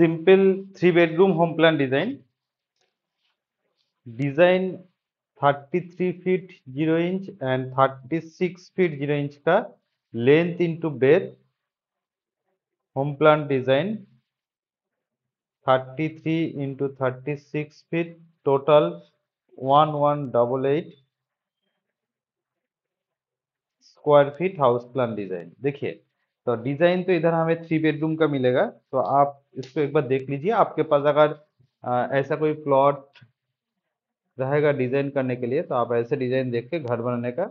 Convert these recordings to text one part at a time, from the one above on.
Simple three bedroom home plan design design 33 feet zero inch and 36 feet zero inch का length into bed home plan design 33 into thirty six feet total one one double eight square feet house plan design देखिए तो design तो इधर हमें three bedroom का मिलेगा। तो आप इसको एक बार देख लीजिए। आपके पास अगर ऐसा कोई प्लॉट रहेगा डिज़ाइन करने के लिए तो आप ऐसे डिज़ाइन देख के घर बनाने का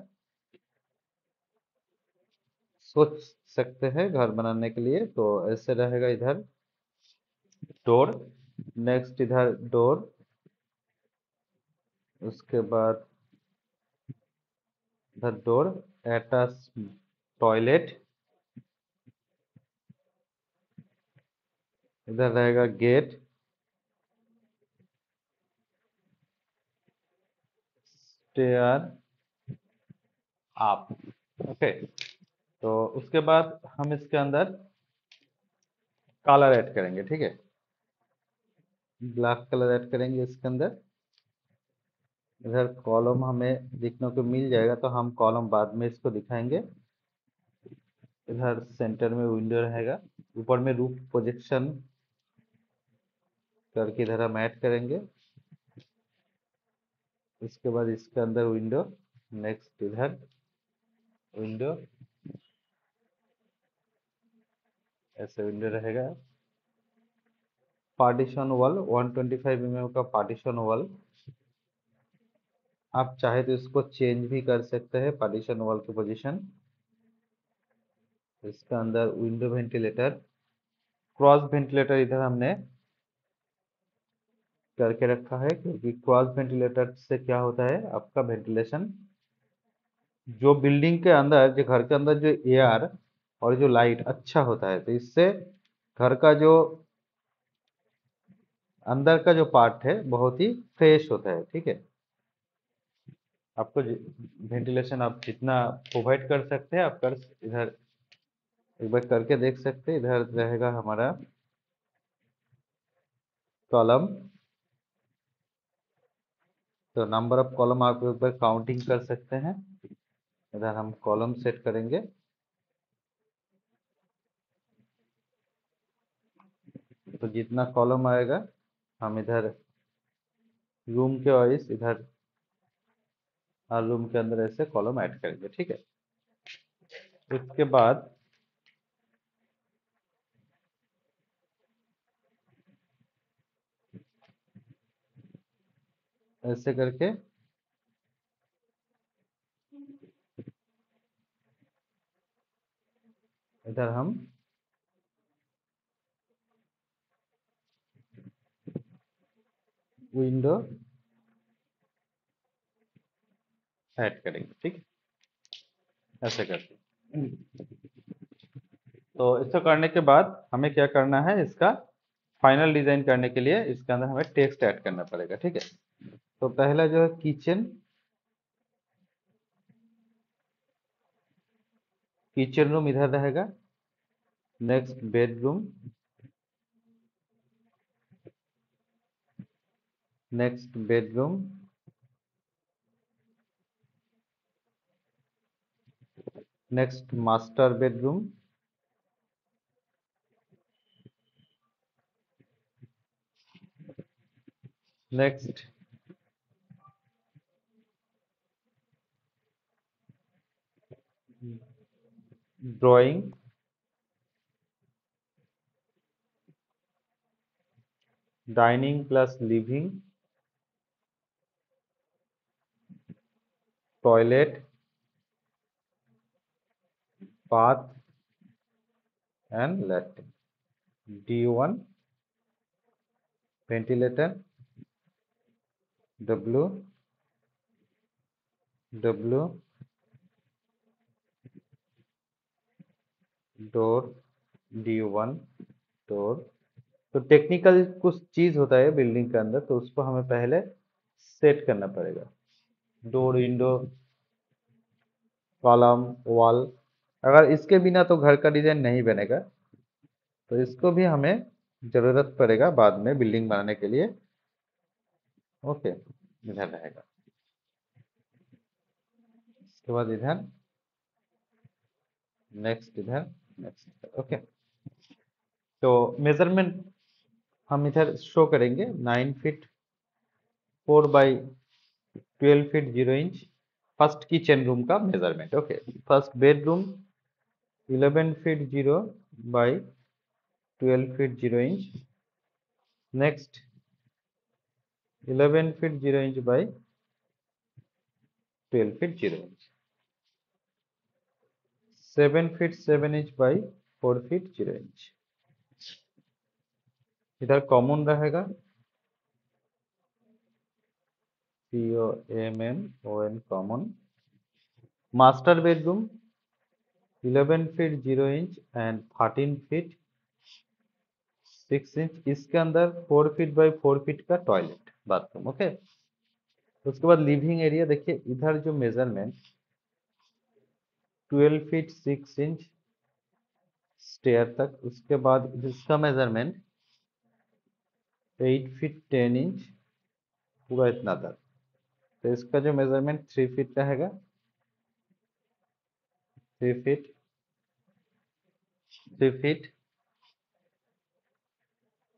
सोच सकते हैं घर बनाने के लिए। तो ऐसे रहेगा इधर डोर नेक्स्ट इधर डोर उसके बाद डोर अटैच टॉयलेट इधर रहेगा गेट स्टेयर आप। ओके तो उसके बाद हम इसके अंदर कलर ऐड करेंगे, ठीक है? ब्लैक कलर ऐड करेंगे इसके अंदर। इधर कॉलम हमें देखने को मिल जाएगा तो हम कॉलम बाद में इसको दिखाएँगे। इधर सेंटर में विंडो रहेगा। ऊपर में रूफ प्रोजेक्शन करके इधर हम ऐड करेंगे। इसके बाद इसके अंदर विंडो नेक्स्ट इधर विंडो ऐसे विंडो रहेगा। पार्टीशन वॉल 125 mm का पार्टीशन वॉल आप चाहे तो इसको चेंज भी कर सकते हैं पार्टीशन वॉल की पोजीशन इसके अंदर विंडो वेंटिलेटर क्रॉस वेंटिलेटर इधर हमने करके रखा है, क्योंकि क्रॉस वेंटिलेटर से क्या होता है, आपका वेंटिलेशन, जो बिल्डिंग के अंदर, जो घर के अंदर जो एयर और जो लाइट अच्छा होता है तो इससे घर का जो, अंदर का जो पार्ट है, बहुत ही फ्रेश होता है, ठीक है। आपको वेंटिलेशन आप जितना प्रोवाइड कर सकते हैं, आप कर इधर एक बार करके देख सकते हैं, इधर रहेगा हमारा कॉलम। तो नंबर ऑफ़ कॉलम आप एक बार काउंटिंग कर सकते हैं। इधर हम कॉलम सेट करेंगे। तो जितना कॉलम आएगा, हम इधर रूम के वाइज इधर हर रूम के अंदर ऐसे कॉलम ऐड करेंगे, ठीक है? उसके बाद ऐसे करके। इधर हम। विंडो। ऐड करेंगे, ठीक? ऐसे करके। तो इसको करने के बाद हमें क्या करना है? इसका फाइनल डिज़ाइन करने के लिए इसके अंदर हमें टेक्स्ट ऐड करना पड़ेगा, ठीक है? तो पहला जो है किचन। किचन रूम इधर रहेगा। Next bedroom. Next bedroom. Next master bedroom. Next drawing. Dining plus living. Toilet. Bath. And latrine d1 ventilator. W. W door, D one, door. तो टेक्निकल कुछ चीज़ होता है बिल्डिंग के अंदर तो उसको हमें पहले सेट करना पड़ेगा। Door, window, column, wall. अगर इसके बिना तो घर का डिज़ाइन नहीं बनेगा तो इसको भी हमें ज़रूरत पड़ेगा बाद में बिल्डिंग बनाने के लिए। ओके, इधर रहेगा। इसके बाद इधर, नेक्स्ट इधर। नेक्स्ट ओके तो मेज़रमेंट हम इधर शो करेंगे। Nine feet four by twelve feet zero inch first kitchen room का measurement okay first bedroom eleven feet zero by twelve feet zero inch next eleven feet zero inch by twelve feet zero inch seven feet seven inch by four feet zero inch इधर common रहेगा। O M N O N common master bedroom 11 feet zero inch and 13 feet six inch इसके अंदर four feet by four feet का toilet bathroom okay उसके बाद living area देखिए, इधर जो measurement 12 feet six inch stair तक। उसके बाद इसका measurement eight feet ten inch पूरा इतना तक तो इसका जो मेज़रमेंट थ्री फीट रहेगा three feet three feet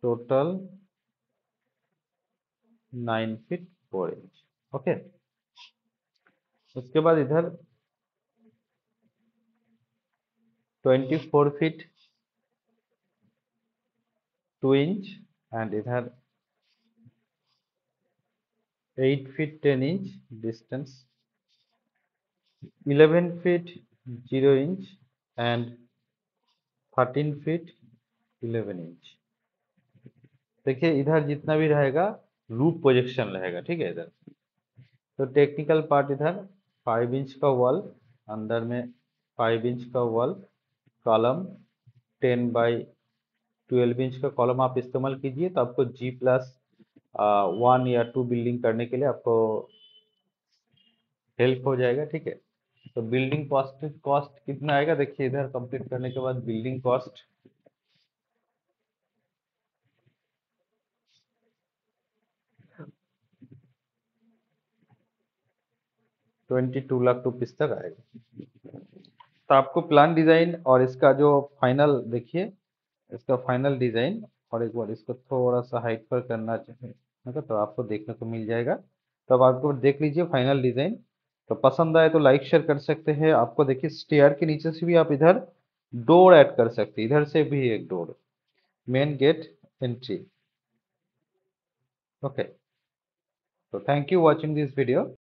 total nine feet four inch okay उसके बाद इधर twenty four feet two inch and इधर 8 feet 10 inch distance 11 feet 0 inch and 13 feet 11 inch देखिए इधर जितना भी रहेगा रूप प्रोजेक्शन रहेगा, ठीक है इधर। तो टेक्निकल पार्ट इधर 5 इंच का वॉल अंदर में 5 इंच का wall column 10 by twelve inch का कॉलम आप इस्तेमाल कीजिए तो आपको जी प्लस वन या टू बिल्डिंग करने के लिए आपको हेल्प हो जाएगा, ठीक है? तो बिल्डिंग कॉस्ट कॉस्ट कितना आएगा? देखिए, इधर कंप्लीट करने के बाद building cost twenty two lakh rupees तक आएगा। तो आपको प्लान डिज़ाइन और इसका जो फाइनल देखिए, इसका फाइनल डिज़ाइन और एक बार इसको थोड़ा सा हाइट पर करना चाहिए तो आपको देखने को मिल जाएगा। तो अब आपको देख लीजिए फाइनल डिज़ाइन तो पसंद आए तो लाइक शेयर कर सकते हैं। आपको देखिए स्टेयर के नीचे से भी आप इधर डोर ऐड कर सकते हैं। इधर से भी एक door main gate entry okay तो thank you watching this video